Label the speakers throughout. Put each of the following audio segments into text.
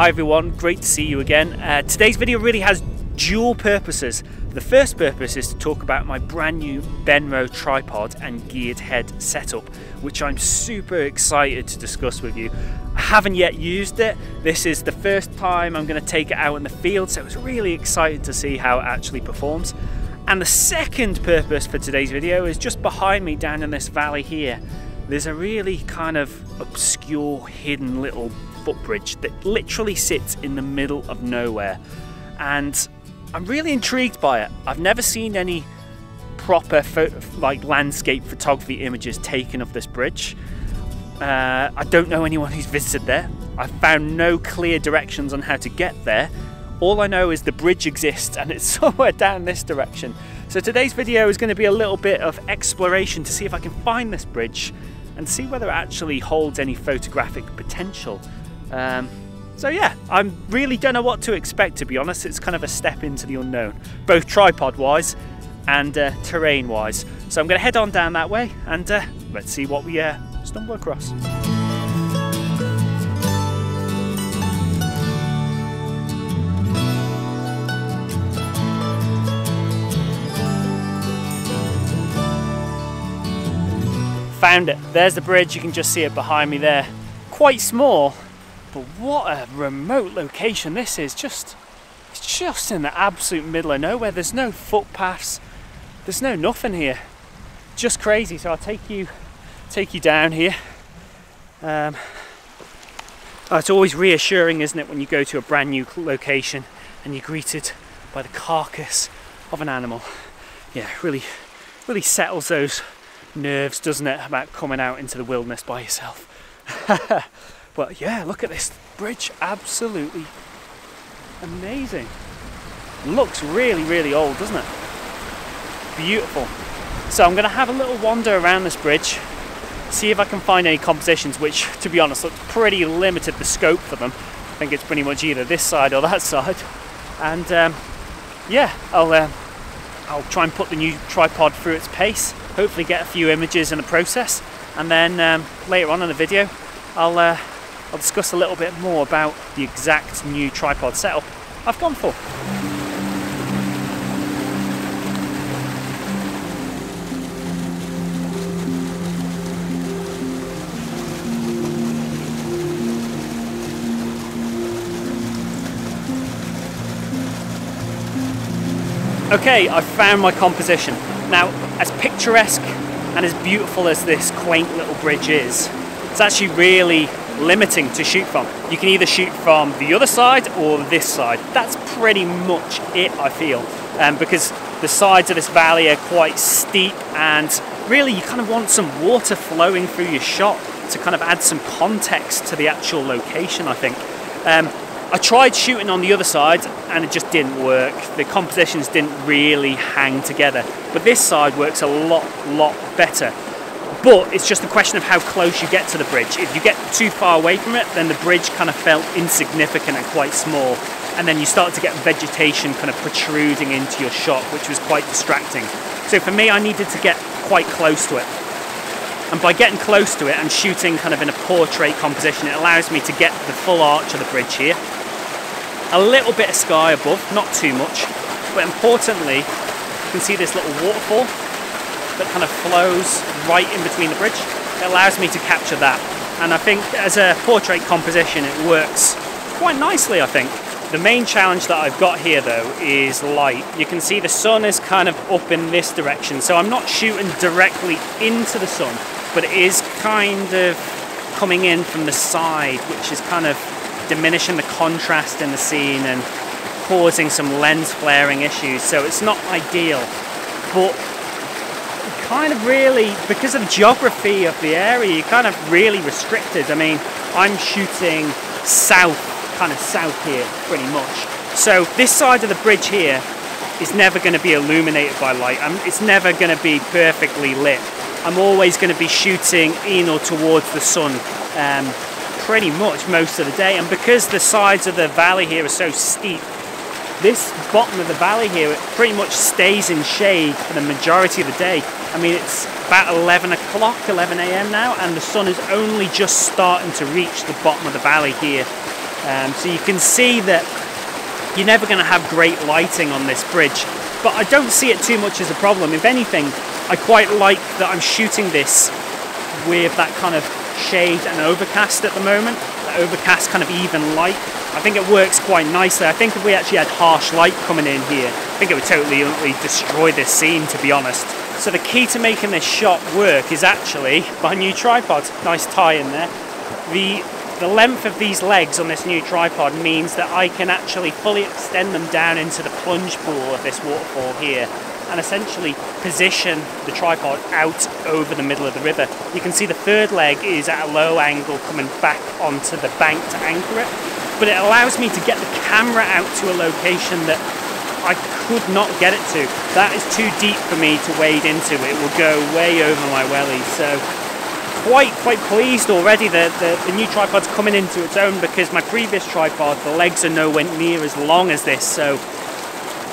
Speaker 1: Hi everyone, great to see you again. Uh, today's video really has dual purposes. The first purpose is to talk about my brand new Benro tripod and geared head setup, which I'm super excited to discuss with you. I haven't yet used it. This is the first time I'm going to take it out in the field, so I was really excited to see how it actually performs. And the second purpose for today's video is just behind me down in this valley here. There's a really kind of obscure, hidden little footbridge that literally sits in the middle of nowhere. And I'm really intrigued by it. I've never seen any proper like landscape photography images taken of this bridge. Uh, I don't know anyone who's visited there. I've found no clear directions on how to get there. All I know is the bridge exists and it's somewhere down this direction. So today's video is going to be a little bit of exploration to see if I can find this bridge and see whether it actually holds any photographic potential. Um, so yeah, I really don't know what to expect to be honest. It's kind of a step into the unknown, both tripod wise and uh, terrain wise. So I'm going to head on down that way and uh, let's see what we uh, stumble across. Found it. There's the bridge. You can just see it behind me there. Quite small, but what a remote location this is. Just, it's just in the absolute middle of nowhere. There's no footpaths. There's no nothing here. Just crazy. So I'll take you, take you down here. Um, oh, it's always reassuring, isn't it, when you go to a brand new location and you're greeted by the carcass of an animal. Yeah, really, really settles those nerves, doesn't it, about coming out into the wilderness by yourself. But yeah, look at this bridge, absolutely amazing. Looks really, really old, doesn't it? Beautiful. So I'm gonna have a little wander around this bridge, see if I can find any compositions which, to be honest, looks pretty limited the scope for them. I think it's pretty much either this side or that side. And um, yeah, I'll, uh, I'll try and put the new tripod through its pace, hopefully get a few images in the process, and then um, later on in the video, I'll uh, I'll discuss a little bit more about the exact new tripod setup I've gone for. Okay, I've found my composition. Now, as picturesque and as beautiful as this quaint little bridge is, it's actually really limiting to shoot from. You can either shoot from the other side or this side. That's pretty much it, I feel, um, because the sides of this valley are quite steep and really you kind of want some water flowing through your shot to kind of add some context to the actual location, I think. Um, I tried shooting on the other side and it just didn't work. The compositions didn't really hang together. But this side works a lot, lot better. But it's just a question of how close you get to the bridge. If you get too far away from it, then the bridge kind of felt insignificant and quite small. And then you start to get vegetation kind of protruding into your shot, which was quite distracting. So for me, I needed to get quite close to it. And by getting close to it and shooting kind of in a portrait composition, it allows me to get the full arch of the bridge here. A little bit of sky above, not too much. But importantly, you can see this little waterfall that kind of flows right in between the bridge. It allows me to capture that. And I think as a portrait composition, it works quite nicely, I think. The main challenge that I've got here though is light. You can see the sun is kind of up in this direction, so I'm not shooting directly into the sun, but it is kind of coming in from the side, which is kind of diminishing the contrast in the scene and causing some lens flaring issues. So it's not ideal, but kind of really, because of the geography of the area, you're kind of really restricted. I mean, I'm shooting south, kind of south here, pretty much. So this side of the bridge here is never going to be illuminated by light. I'm, it's never going to be perfectly lit. I'm always going to be shooting in or towards the sun um, pretty much most of the day. And because the sides of the valley here are so steep, this bottom of the valley here, pretty much stays in shade for the majority of the day. I mean, it's about 11 o'clock, 11 a.m. now, and the sun is only just starting to reach the bottom of the valley here. Um, so you can see that you're never going to have great lighting on this bridge, but I don't see it too much as a problem. If anything, I quite like that I'm shooting this with that kind of shade and overcast at the moment, that overcast kind of even light. I think it works quite nicely. I think if we actually had harsh light coming in here, I think it would totally destroy this scene, to be honest. So the key to making this shot work is actually my new tripod. Nice tie in there. The the length of these legs on this new tripod means that I can actually fully extend them down into the plunge pool of this waterfall here and essentially position the tripod out over the middle of the river. You can see the third leg is at a low angle coming back onto the bank to anchor it, but it allows me to get the camera out to a location that I could not get it to. That is too deep for me to wade into. It will go way over my welly. So quite quite pleased already. The, the, the new tripod's coming into its own because my previous tripod, the legs are nowhere near as long as this, so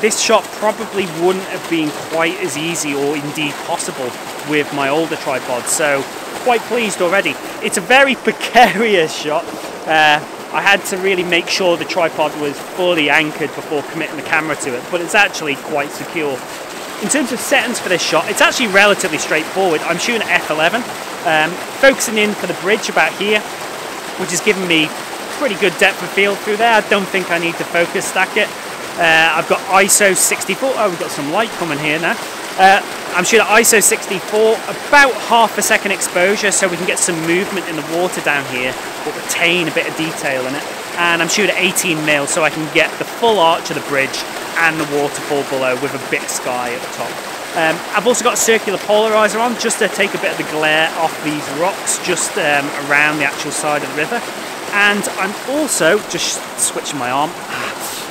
Speaker 1: this shot probably wouldn't have been quite as easy or indeed possible with my older tripod. So quite pleased already. It's a very precarious shot. Uh, I had to really make sure the tripod was fully anchored before committing the camera to it, but it's actually quite secure. In terms of settings for this shot, it's actually relatively straightforward. I'm shooting at f11, um, focusing in for the bridge about here, which is giving me pretty good depth of field through there. I don't think I need to focus stack it. Uh, I've got ISO 64. Oh, we've got some light coming here now. Uh, I'm shooting at ISO 64, about half a second exposure, so we can get some movement in the water down here, but retain a bit of detail in it. And I'm shooting at 18 mil, so I can get the full arch of the bridge and the waterfall below with a bit of sky at the top. Um, I've also got a circular polarizer on just to take a bit of the glare off these rocks just um, around the actual side of the river. And I'm also, just switching my arm,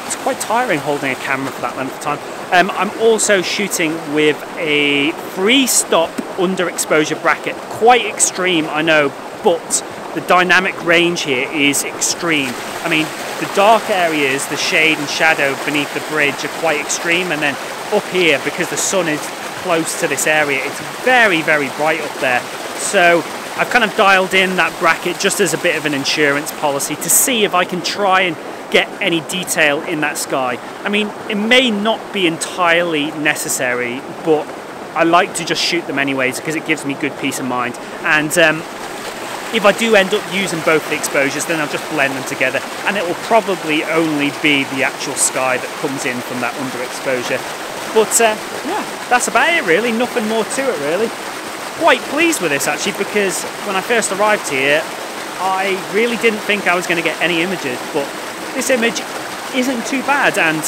Speaker 1: it's quite tiring holding a camera for that length of time. Um, I'm also shooting with a free stop underexposure bracket. Quite extreme, I know, but the dynamic range here is extreme. I mean, the dark areas, the shade and shadow beneath the bridge are quite extreme, and then up here, because the sun is close to this area, it's very, very bright up there. So I've kind of dialed in that bracket just as a bit of an insurance policy to see if I can try and get any detail in that sky. I mean, it may not be entirely necessary, but I like to just shoot them anyways because it gives me good peace of mind. And um, if I do end up using both the exposures, then I'll just blend them together and it will probably only be the actual sky that comes in from that underexposure. But uh, yeah, that's about it really, nothing more to it really. Quite pleased with this actually because when I first arrived here, I really didn't think I was going to get any images, but this image isn't too bad and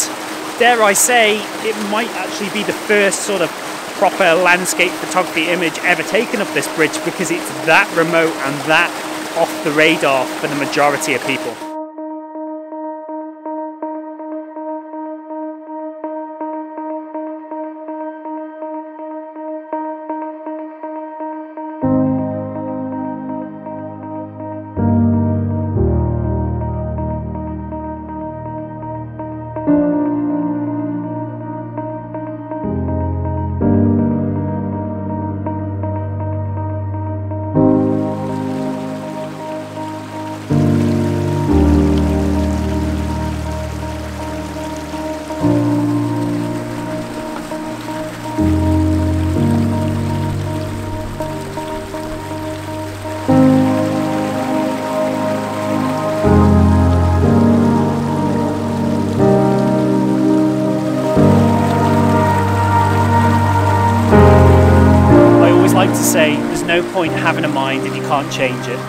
Speaker 1: dare I say, it might actually be the first sort of proper landscape photography image ever taken of this bridge because it's that remote and that off the radar for the majority of people. Say there's no point having a mind if you can't change it.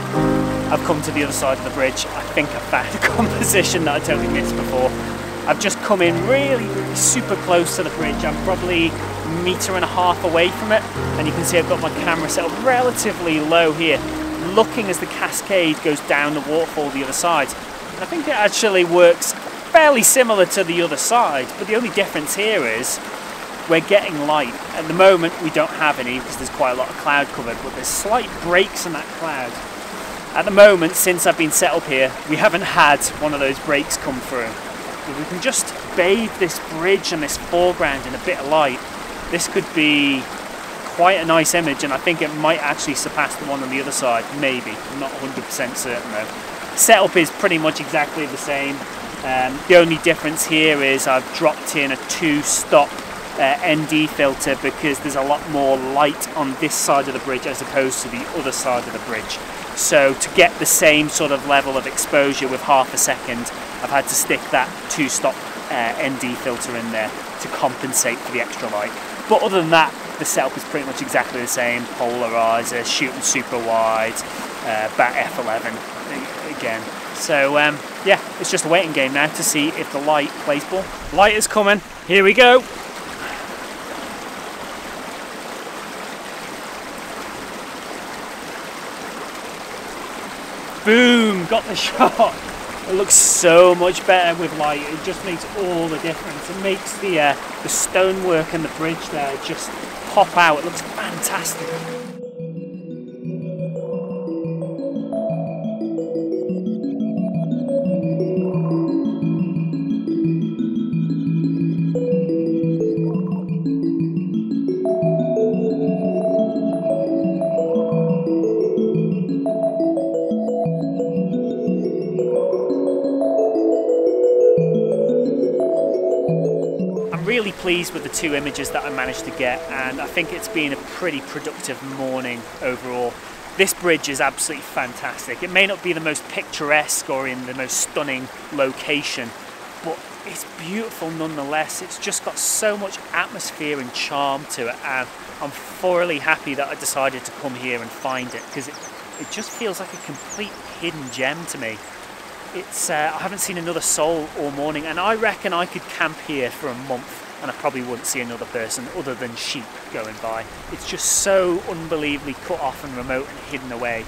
Speaker 1: I've come to the other side of the bridge. I think I found a composition that I totally missed before. I've just come in really, really super close to the bridge. I'm probably a metre and a half away from it. And you can see I've got my camera set up relatively low here, looking as the cascade goes down the waterfall the other side. And I think it actually works fairly similar to the other side, but the only difference here is we're getting light. At the moment, we don't have any because there's quite a lot of cloud cover, but there's slight breaks in that cloud. At the moment, since I've been set up here, we haven't had one of those breaks come through. If we can just bathe this bridge and this foreground in a bit of light, this could be quite a nice image and I think it might actually surpass the one on the other side, maybe. I'm not 100% certain though. Setup is pretty much exactly the same. Um, the only difference here is I've dropped in a two-stop uh, ND filter because there's a lot more light on this side of the bridge as opposed to the other side of the bridge. So to get the same sort of level of exposure with half a second, I've had to stick that two-stop uh, ND filter in there to compensate for the extra light. But other than that, the setup is pretty much exactly the same. Polarizer, shooting super wide, uh, bat F11 again. So um, yeah, it's just a waiting game now to see if the light plays ball. Light is coming. Here we go. Boom! Got the shot. It looks so much better with light. It just makes all the difference. It makes the uh, the stonework and the bridge there just pop out. It looks fantastic. Really pleased with the two images that I managed to get and I think it's been a pretty productive morning overall. This bridge is absolutely fantastic. It may not be the most picturesque or in the most stunning location, but it's beautiful nonetheless. It's just got so much atmosphere and charm to it and I'm thoroughly happy that I decided to come here and find it because it, it just feels like a complete hidden gem to me it's uh, I haven't seen another soul all morning and I reckon I could camp here for a month and I probably wouldn't see another person other than sheep going by. It's just so unbelievably cut off and remote and hidden away.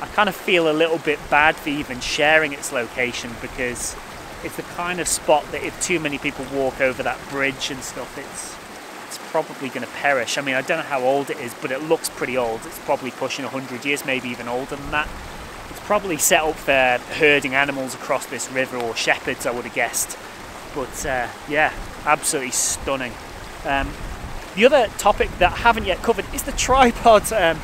Speaker 1: I kind of feel a little bit bad for even sharing its location because it's the kind of spot that if too many people walk over that bridge and stuff, it's it's probably going to perish. I mean, I don't know how old it is, but it looks pretty old. It's probably pushing 100 years, maybe even older than that. It's probably set up for herding animals across this river or shepherds, I would have guessed. But uh, yeah, absolutely stunning. Um, the other topic that I haven't yet covered is the tripod. Um,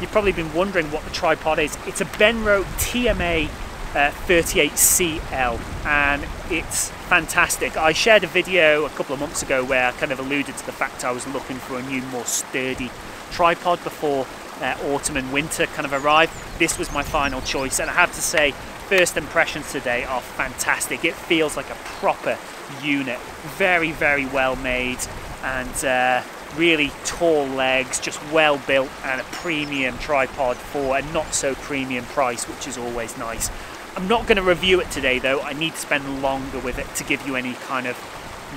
Speaker 1: you've probably been wondering what the tripod is. It's a Benro TMA uh, 38CL and it's fantastic. I shared a video a couple of months ago where I kind of alluded to the fact I was looking for a new, more sturdy tripod before uh, autumn and winter kind of arrive. This was my final choice, and I have to say, first impressions today are fantastic. It feels like a proper unit, very, very well made, and uh, really tall legs, just well built, and a premium tripod for a not so premium price, which is always nice. I'm not going to review it today though, I need to spend longer with it to give you any kind of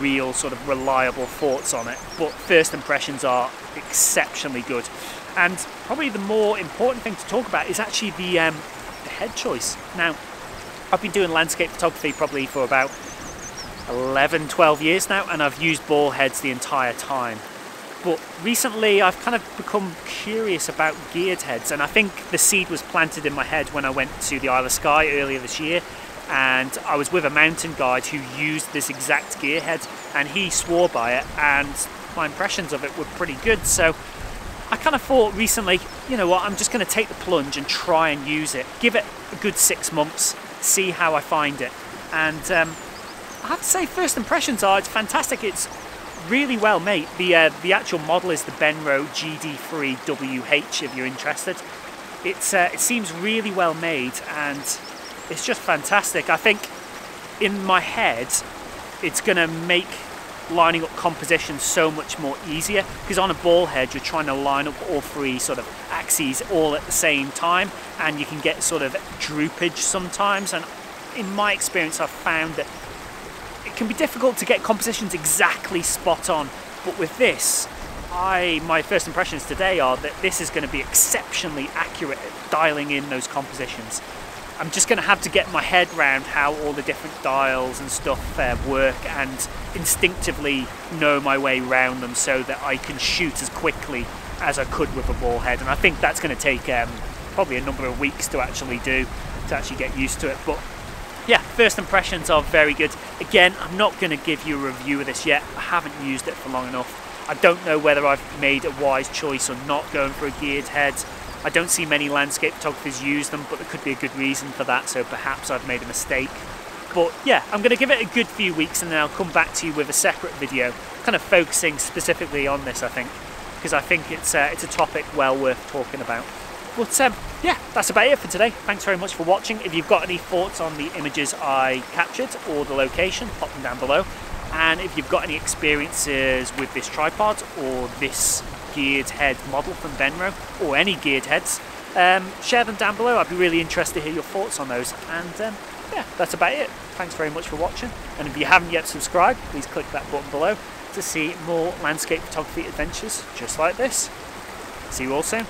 Speaker 1: real sort of reliable thoughts on it, but first impressions are exceptionally good. And probably the more important thing to talk about is actually the, um, the head choice. Now, I've been doing landscape photography probably for about 11, 12 years now, and I've used ball heads the entire time. But recently I've kind of become curious about geared heads, and I think the seed was planted in my head when I went to the Isle of Skye earlier this year. And I was with a mountain guide who used this exact gear head, and he swore by it, and my impressions of it were pretty good. So I kind of thought recently, you know what, I'm just going to take the plunge and try and use it. Give it a good six months, see how I find it. And um, I have to say, first impressions are it's fantastic. It's really well made. The uh, the actual model is the Benro GD3WH. If you're interested, it's uh, it seems really well made and it's just fantastic. I think in my head, it's going to make lining up composition so much more easier. Because on a ball head you're trying to line up all three sort of axes all at the same time and you can get sort of droopage sometimes. And in my experience I've found that it can be difficult to get compositions exactly spot on. But with this I my first impressions today are that this is going to be exceptionally accurate at dialing in those compositions I'm just going to have to get my head around how all the different dials and stuff uh, work and instinctively know my way around them so that I can shoot as quickly as I could with a ball head. And I think that's going to take um, probably a number of weeks to actually do, to actually get used to it. But yeah, first impressions are very good. Again, I'm not going to give you a review of this yet. I haven't used it for long enough. I don't know whether I've made a wise choice or not going for a geared head. I don't see many landscape photographers use them, but there could be a good reason for that, so perhaps I've made a mistake. But yeah, I'm going to give it a good few weeks and then I'll come back to you with a separate video, kind of focusing specifically on this, I think, because I think it's, uh, it's a topic well worth talking about. But um, yeah, that's about it for today. Thanks very much for watching. If you've got any thoughts on the images I captured or the location, pop them down below. And if you've got any experiences with this tripod or this geared head model from Benro or any geared heads, um, share them down below. I'd be really interested to hear your thoughts on those. And um, yeah, that's about it. Thanks very much for watching. And if you haven't yet subscribed, please click that button below to see more landscape photography adventures just like this. See you all soon.